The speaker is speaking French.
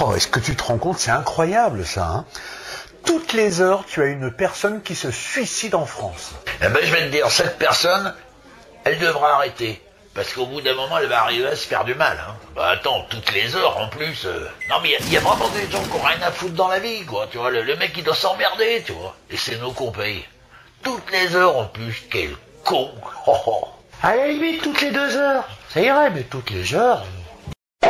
Oh, est-ce que tu te rends compte? C'est incroyable ça. Hein Toutes les heures, tu as une personne qui se suicide en France. Eh ben, je vais te dire, cette personne, elle devra arrêter. Parce qu'au bout d'un moment, elle va arriver à se faire du mal. Hein. Bah attends, toutes les heures en plus. euh. Non mais il y, a- vraiment des gens qui ont rien à foutre dans la vie, quoi. Tu vois, le, mec il doit s'emmerder, tu vois. Et c'est qu'on paye. Toutes les heures en plus, quel con. Oh, oh. À la limite, toutes les deux heures. Ça irait, mais toutes les heures. euh.